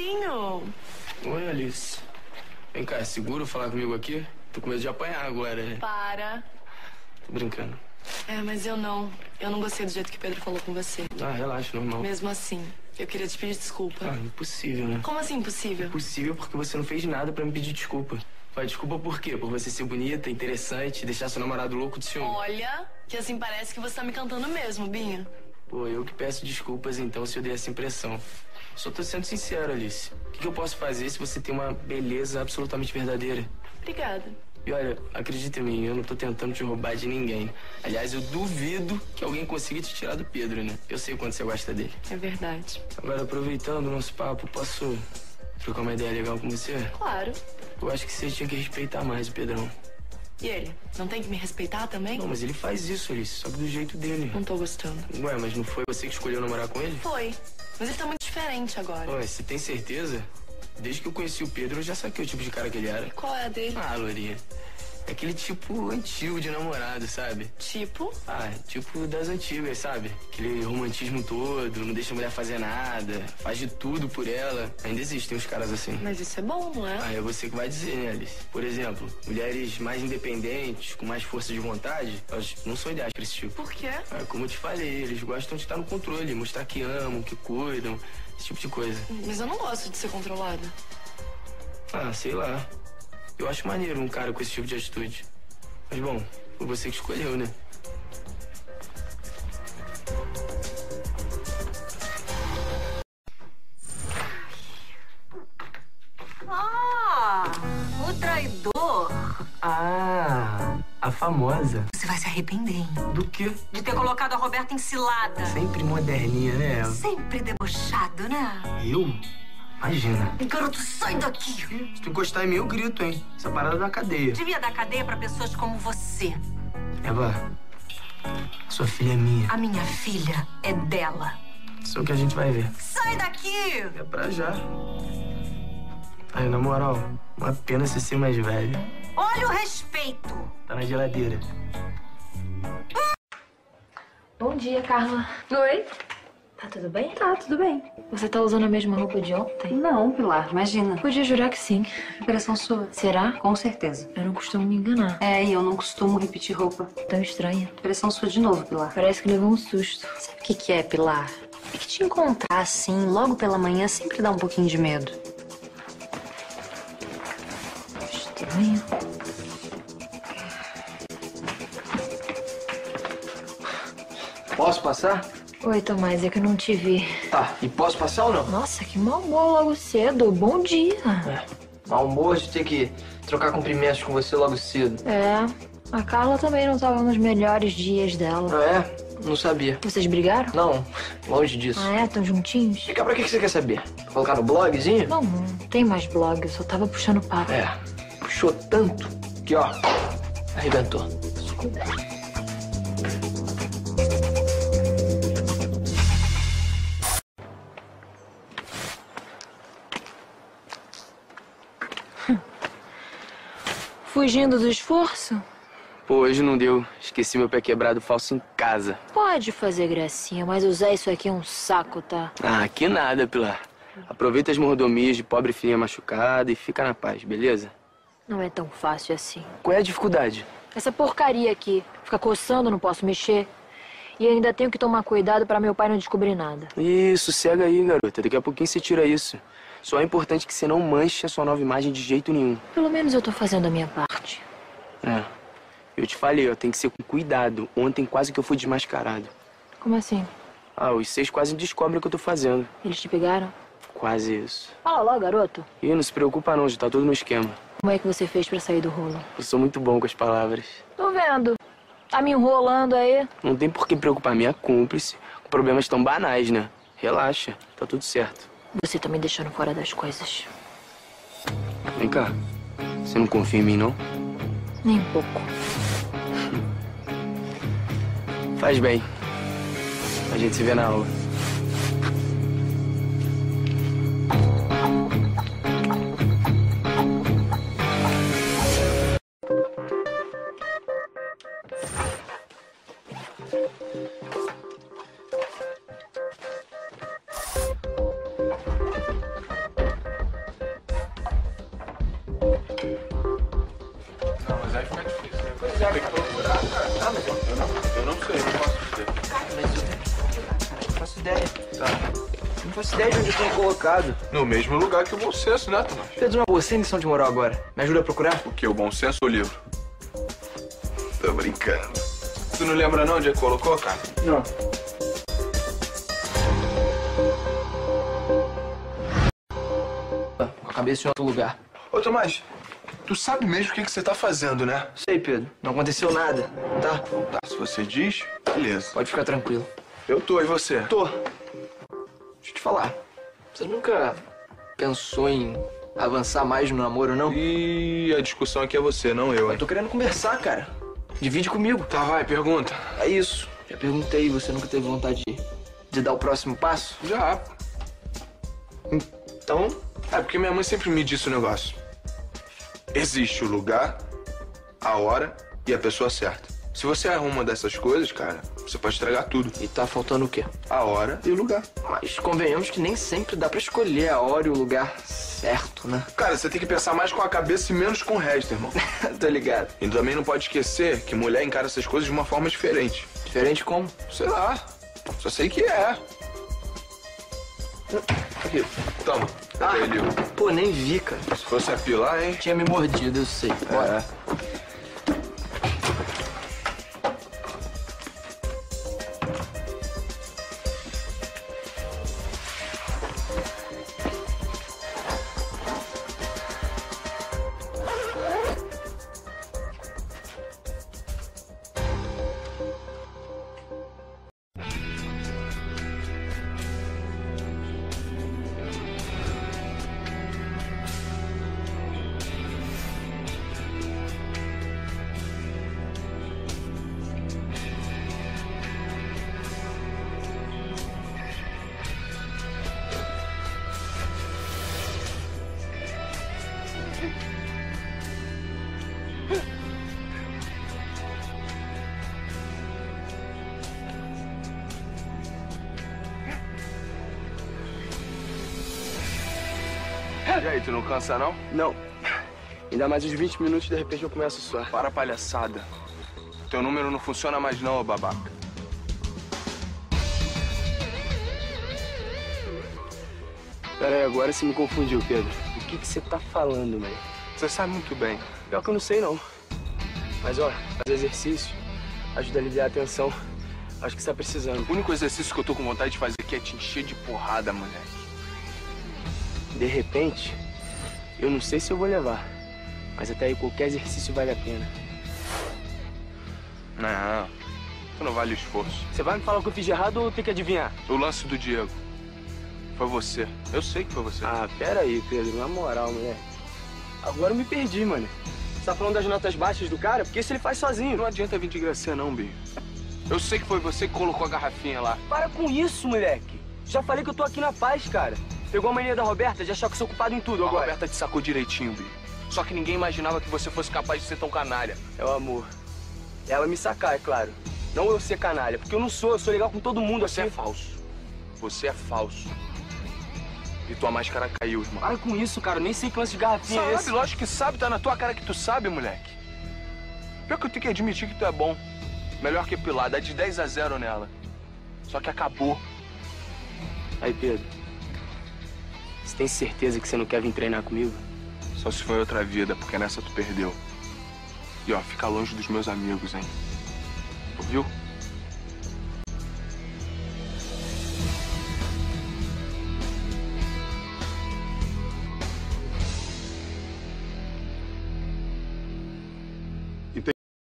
Binho! Oi, Alice. Vem cá, é seguro falar comigo aqui? Tô com medo de apanhar agora, né? Para. Tô brincando. É, mas eu não. Eu não gostei do jeito que o Pedro falou com você. Ah, relaxa, normal. Mesmo assim, eu queria te pedir desculpa. Ah, impossível, né? Como assim impossível? Impossível porque você não fez nada pra me pedir desculpa. Vai, desculpa por quê? Por você ser bonita, interessante, deixar seu namorado louco de ciúme. Olha, que assim parece que você tá me cantando mesmo, Binho. Pô, eu que peço desculpas então se eu dei essa impressão. Só tô sendo sincero, Alice. O que, que eu posso fazer se você tem uma beleza absolutamente verdadeira? Obrigada. E olha, acredita em mim, eu não tô tentando te roubar de ninguém. Aliás, eu duvido que alguém consiga te tirar do Pedro, né? Eu sei o quanto você gosta dele. É verdade. Agora, aproveitando o nosso papo, posso trocar uma ideia legal com você? Claro. Eu acho que você tinha que respeitar mais o Pedrão. E ele? Não tem que me respeitar também? Não, mas ele faz isso, Alice, só que do jeito dele. Não tô gostando. Ué, mas não foi você que escolheu namorar com ele? Foi. Mas ele tá muito diferente agora. Ué, você tem certeza? Desde que eu conheci o Pedro, eu já saquei o tipo de cara que ele era. Qual é a dele? Ah, Lourinha. É aquele tipo antigo de namorado, sabe? Tipo? Ah, tipo das antigas, sabe? Aquele romantismo todo, não deixa a mulher fazer nada, faz de tudo por ela. Ainda existem uns caras assim. Mas isso é bom, não é? Ah, é você que vai dizer, né, Alice? Por exemplo, mulheres mais independentes, com mais força de vontade, elas não são ideais pra esse tipo. Por quê? Ah, como eu te falei, eles gostam de estar no controle, mostrar que amam, que cuidam, esse tipo de coisa. Mas eu não gosto de ser controlada. Ah, sei lá. Eu acho maneiro um cara com esse tipo de atitude. Mas bom, foi você que escolheu, né? Ah, o traidor. Ah, a famosa. Você vai se arrepender, hein? Do quê? De ter colocado a Roberta em cilada. Sempre moderninha, né? Sempre debochado, né? Eu? Imagina. Garoto, sai daqui. Se tu encostar em mim, eu grito, hein? Essa parada da cadeia. Devia dar cadeia pra pessoas como você. Eva, sua filha é minha. A minha filha é dela. Isso é o que a gente vai ver. Sai daqui! É pra já. Aí, na moral, uma pena você ser mais velho. Olha o respeito. Tá na geladeira. Bom dia, Carla. Oi? Tá tudo bem? Tá, tudo bem. Você tá usando a mesma roupa de ontem? Não, Pilar, imagina. Podia jurar que sim. Impressão sua. Será? Com certeza. Eu não costumo me enganar. É, e eu não costumo repetir roupa. Tão estranha. Impressão sua de novo, Pilar. Parece que levou um susto. Sabe o que, que é, Pilar? É que te encontrar assim, logo pela manhã, sempre dá um pouquinho de medo. Estranho. Posso passar? Oi, Tomás, é que eu não te vi. Tá, e posso passar ou não? Nossa, que mau humor logo cedo. Bom dia. Mau humor de ter que trocar cumprimentos com você logo cedo. É, a Carla também não tava nos melhores dias dela. Ah, é? Não sabia. Vocês brigaram? Não, longe disso. Ah, é? Tão juntinhos? Fica pra que que você quer saber? Colocar no blogzinho? Não, não tem mais blog. Eu só tava puxando papo. É, puxou tanto que, ó, arrebentou. Fugindo do esforço? Pô, hoje não deu. Esqueci meu pé quebrado falso em casa. Pode fazer gracinha, mas usar isso aqui é um saco, tá? Ah, que nada, Pilar. Aproveita as mordomias de pobre filha machucada e fica na paz, beleza? Não é tão fácil assim. Qual é a dificuldade? Essa porcaria aqui. Fica coçando, não posso mexer. E ainda tenho que tomar cuidado pra meu pai não descobrir nada. Isso, cega aí, garota. Daqui a pouquinho você tira isso. Só é importante que você não manche a sua nova imagem de jeito nenhum. Pelo menos eu tô fazendo a minha parte. É. Eu te falei, ó, tem que ser com cuidado. Ontem quase que eu fui desmascarado. Como assim? Ah, os seis quase descobrem o que eu tô fazendo. Eles te pegaram? Quase isso. Fala logo, garoto. Ih, não se preocupa não, já tá tudo no esquema. Como é que você fez pra sair do rolo? Eu sou muito bom com as palavras. Tô vendo. Tá me enrolando aí. Não tem por que preocupar minha cúmplice com problemas tão banais, né? Relaxa, tá tudo certo. Você tá me deixando fora das coisas. Vem cá. Você não confia em mim, não? Nem um pouco. Faz bem. A gente se vê na aula. Não faço ideia de onde eu tenho colocado. No mesmo lugar que o bom senso, né, Tomás? Pedro, na boa, sem lição de moral agora. Me ajuda a procurar? O que? O bom senso ou o livro? Tô brincando. Tu não lembra não onde é que colocou, cara? Não. Com a cabeça em outro lugar. Ô, Tomás, tu sabe mesmo o que, que você tá fazendo, né? Sei, Pedro. Não aconteceu nada, tá? Tá, se você diz, beleza. Pode ficar tranquilo. Eu tô, e você? Tô. Deixa eu te falar. Você nunca pensou em avançar mais no namoro, não? E a discussão aqui é você, não eu, Eu hein? tô querendo conversar, cara. Divide comigo. Tá, vai, pergunta. É isso. Já perguntei, você nunca teve vontade de, de dar o próximo passo? Já. Então, É porque minha mãe sempre me disse o negócio. Existe o lugar, a hora e a pessoa certa. Se você arruma uma dessas coisas, cara, você pode estragar tudo. e tá faltando o quê? A hora e o lugar. Mas convenhamos que nem sempre dá pra escolher a hora e o lugar certo, né? Cara, você tem que pensar mais com a cabeça e menos com o resto, irmão. Tô ligado. E também não pode esquecer que mulher encara essas coisas de uma forma diferente. Diferente como? Sei lá. Só sei que é. Aqui. Toma. Ah, pô, nem vi, cara. Se fosse a pilar, hein? Tinha me mordido, eu sei. Bora. E aí, tu não cansa, não? Não. Ainda mais uns 20 minutos, de repente eu começo a suar. Para palhaçada. Teu número não funciona mais não, ô babaca. Pera aí, agora você me confundiu, Pedro. O que que você tá falando, velho? Você sabe muito bem. Pior que eu não sei, não. Mas, ó, fazer exercício ajuda a aliviar a tensão. Acho que você tá precisando. O único exercício que eu tô com vontade de fazer aqui é te encher de porrada, moleque. De repente, eu não sei se eu vou levar. Mas até aí qualquer exercício vale a pena. Não, tu não vale o esforço. Você vai me falar o que eu fiz de errado ou tem que adivinhar? O lance do Diego. Foi você. Eu sei que foi você. Ah, pera aí, Pedro. Na moral, moleque. Agora eu me perdi, mano. Você tá falando das notas baixas do cara? Porque isso ele faz sozinho. Não adianta vir de gracinha não, Binho. Eu sei que foi você que colocou a garrafinha lá. Para com isso, moleque. Já falei que eu tô aqui na paz, cara. Pegou a mania da Roberta de achar que eu sou culpado em tudo A agora. Roberta te sacou direitinho, Binho. Só que ninguém imaginava que você fosse capaz de ser tão canalha. É o amor. Ela me sacar, é claro. Não eu ser canalha, porque eu não sou, eu sou legal com todo mundo, Você assim. é falso. Você é falso. E tua máscara caiu, irmão. Para com isso, cara. Eu nem sei que lance de garrafinha é Sabe, esse. lógico que sabe, tá na tua cara que tu sabe, moleque. Pior que eu tenho que admitir que tu é bom. Melhor que pilar, dá de 10 a 0 nela. Só que acabou. Aí, Pedro. Você tem certeza que você não quer vir treinar comigo? Só se foi outra vida, porque nessa tu perdeu. E ó, fica longe dos meus amigos, hein? Ouviu?